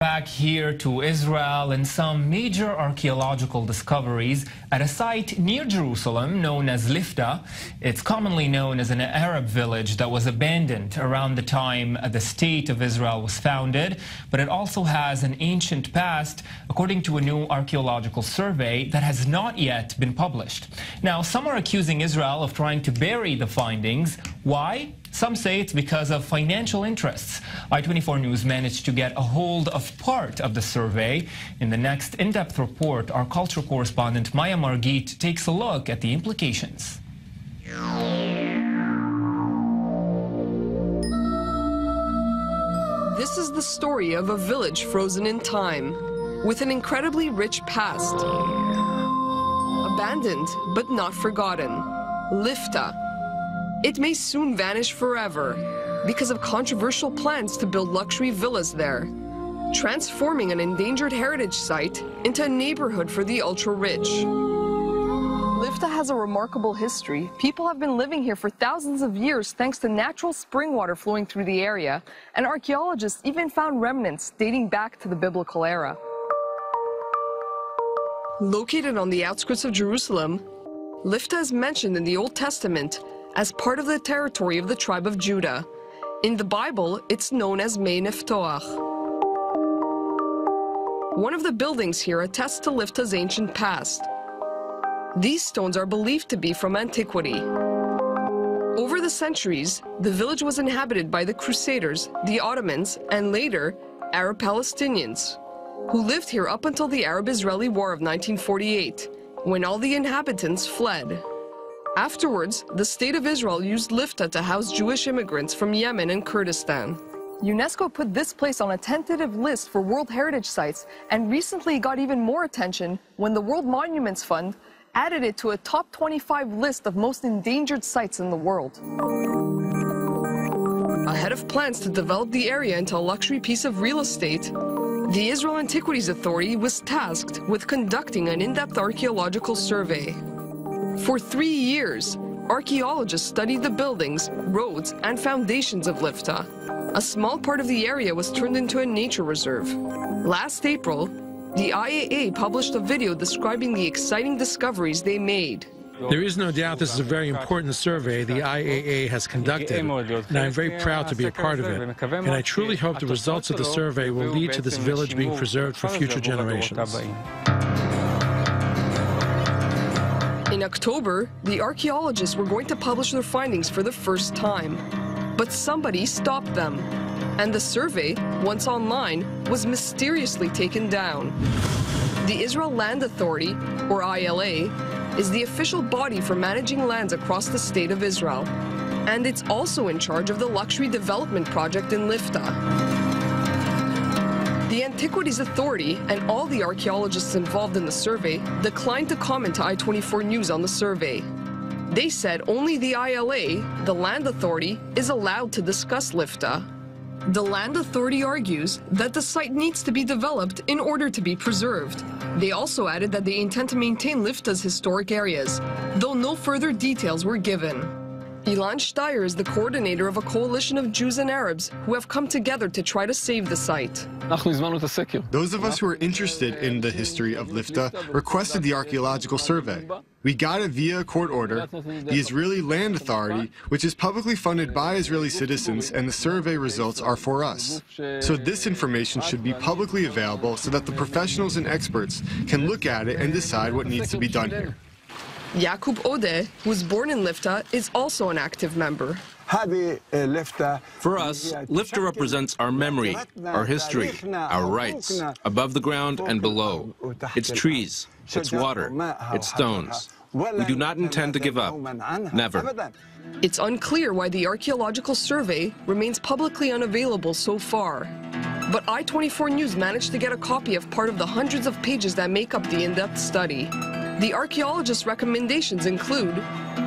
Back here to Israel and some major archaeological discoveries at a site near Jerusalem known as Lifta. It's commonly known as an Arab village that was abandoned around the time the State of Israel was founded, but it also has an ancient past, according to a new archaeological survey that has not yet been published. Now, some are accusing Israel of trying to bury the findings. Why? Some say it's because of financial interests. I-24 News managed to get a hold of part of the survey. In the next in-depth report, our culture correspondent Maya Margit takes a look at the implications. This is the story of a village frozen in time, with an incredibly rich past. Abandoned, but not forgotten. Lifta, it may soon vanish forever because of controversial plans to build luxury villas there, transforming an endangered heritage site into a neighborhood for the ultra-rich. Lifta has a remarkable history. People have been living here for thousands of years thanks to natural spring water flowing through the area, and archaeologists even found remnants dating back to the biblical era. Located on the outskirts of Jerusalem, Lifta is mentioned in the Old Testament as part of the territory of the tribe of Judah. In the Bible, it's known as Mei Neftoach. One of the buildings here attests to Lifta's ancient past. These stones are believed to be from antiquity. Over the centuries, the village was inhabited by the Crusaders, the Ottomans, and later, Arab Palestinians, who lived here up until the Arab-Israeli War of 1948, when all the inhabitants fled. Afterwards, the State of Israel used Lifta to house Jewish immigrants from Yemen and Kurdistan. UNESCO put this place on a tentative list for World Heritage Sites and recently got even more attention when the World Monuments Fund added it to a top 25 list of most endangered sites in the world. Ahead of plans to develop the area into a luxury piece of real estate, the Israel Antiquities Authority was tasked with conducting an in-depth archaeological survey. For three years, archaeologists studied the buildings, roads, and foundations of Lifta. A small part of the area was turned into a nature reserve. Last April, the IAA published a video describing the exciting discoveries they made. There is no doubt this is a very important survey the IAA has conducted, and I'm very proud to be a part of it. And I truly hope the results of the survey will lead to this village being preserved for future generations. In October, the archaeologists were going to publish their findings for the first time. But somebody stopped them. And the survey, once online, was mysteriously taken down. The Israel Land Authority, or ILA, is the official body for managing lands across the state of Israel. And it's also in charge of the luxury development project in Lifta. Antiquities Authority and all the archaeologists involved in the survey declined to comment to I-24 News on the survey. They said only the ILA, the Land Authority, is allowed to discuss Lifta. The Land Authority argues that the site needs to be developed in order to be preserved. They also added that they intend to maintain Lifta's historic areas, though no further details were given. Ilan Steyer is the coordinator of a coalition of Jews and Arabs who have come together to try to save the site. Those of us who are interested in the history of Lifta requested the archaeological survey. We got it via a court order. The Israeli Land Authority, which is publicly funded by Israeli citizens, and the survey results are for us. So this information should be publicly available so that the professionals and experts can look at it and decide what needs to be done here. Yakub Ode, who was born in Lifta, is also an active member. Eh, For us, Lifta represents our memory, our history, our rights, above the ground and below. It's trees, it's water, it's stones. We do not intend to give up. Never. It's unclear why the archaeological survey remains publicly unavailable so far. But I-24 News managed to get a copy of part of the hundreds of pages that make up the in-depth study. The archaeologists' recommendations include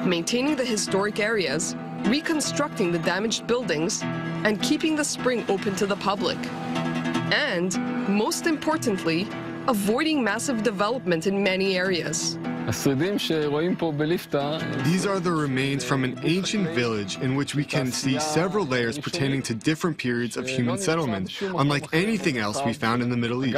maintaining the historic areas, reconstructing the damaged buildings, and keeping the spring open to the public. And, most importantly, avoiding massive development in many areas. These are the remains from an ancient village in which we can see several layers pertaining to different periods of human settlement, unlike anything else we found in the Middle East.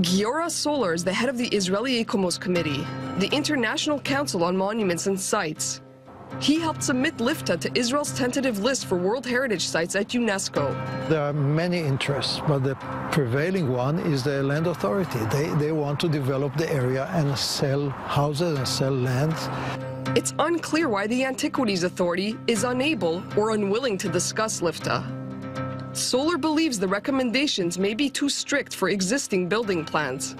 Giora Solar is the head of the Israeli ICOMOS Committee, the International Council on Monuments and Sites. He helped submit Lifta to Israel's tentative list for World Heritage Sites at UNESCO. There are many interests, but the prevailing one is the land authority. They, they want to develop the area and sell houses and sell land. It's unclear why the Antiquities Authority is unable or unwilling to discuss Lifta. Solar believes the recommendations may be too strict for existing building plans,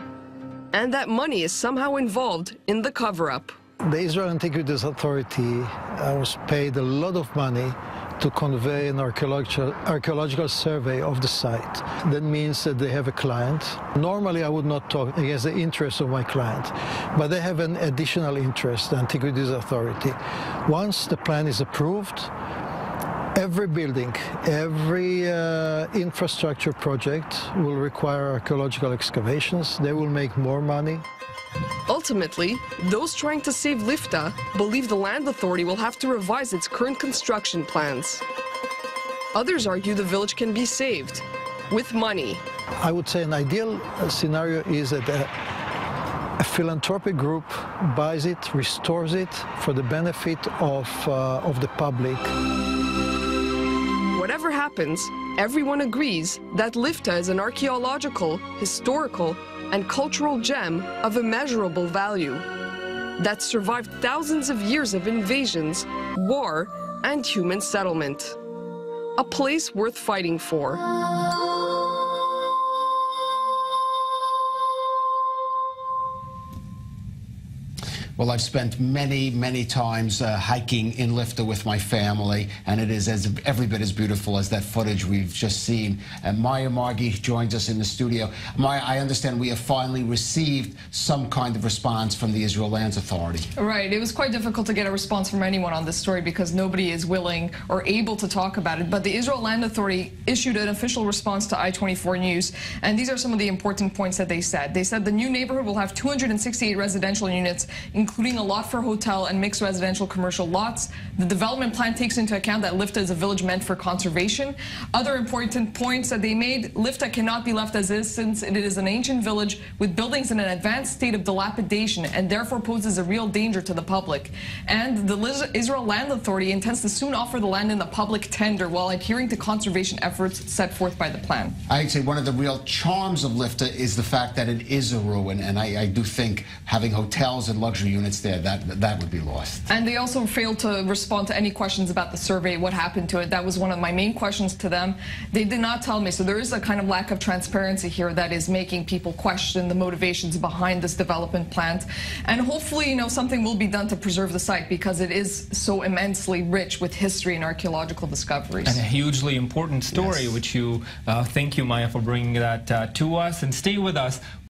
and that money is somehow involved in the cover-up. The Israel Antiquities Authority was paid a lot of money to convey an archaeological, archaeological survey of the site. That means that they have a client. Normally, I would not talk against the interests of my client, but they have an additional interest, the Antiquities Authority. Once the plan is approved, every building, every uh, infrastructure project will require archaeological excavations. They will make more money. Ultimately, those trying to save Lifta believe the land authority will have to revise its current construction plans. Others argue the village can be saved with money. I would say an ideal scenario is that a, a philanthropic group buys it, restores it for the benefit of, uh, of the public. Whatever happens, everyone agrees that Lifta is an archaeological, historical, and cultural gem of immeasurable value that survived thousands of years of invasions, war, and human settlement. A place worth fighting for. Well, I've spent many, many times uh, hiking in Lifta with my family, and it is as every bit as beautiful as that footage we've just seen. And Maya Margit joins us in the studio. Maya, I understand we have finally received some kind of response from the Israel Lands Authority. Right. It was quite difficult to get a response from anyone on this story because nobody is willing or able to talk about it. But the Israel Land Authority issued an official response to I-24 News, and these are some of the important points that they said. They said the new neighborhood will have 268 residential units, including including a lot for hotel and mixed residential commercial lots. The development plan takes into account that Lifta is a village meant for conservation. Other important points that they made, Lifta cannot be left as is since it is an ancient village with buildings in an advanced state of dilapidation and therefore poses a real danger to the public. And the Israel Land Authority intends to soon offer the land in the public tender while adhering to conservation efforts set forth by the plan. I'd say one of the real charms of Lifta is the fact that it is a ruin, and I, I do think having hotels and luxury units there, that, that would be lost. And they also failed to respond to any questions about the survey, what happened to it. That was one of my main questions to them. They did not tell me. So there is a kind of lack of transparency here that is making people question the motivations behind this development plan. And hopefully, you know, something will be done to preserve the site because it is so immensely rich with history and archaeological discoveries. And a hugely important story, yes. which you, uh, thank you, Maya, for bringing that uh, to us. And stay with us.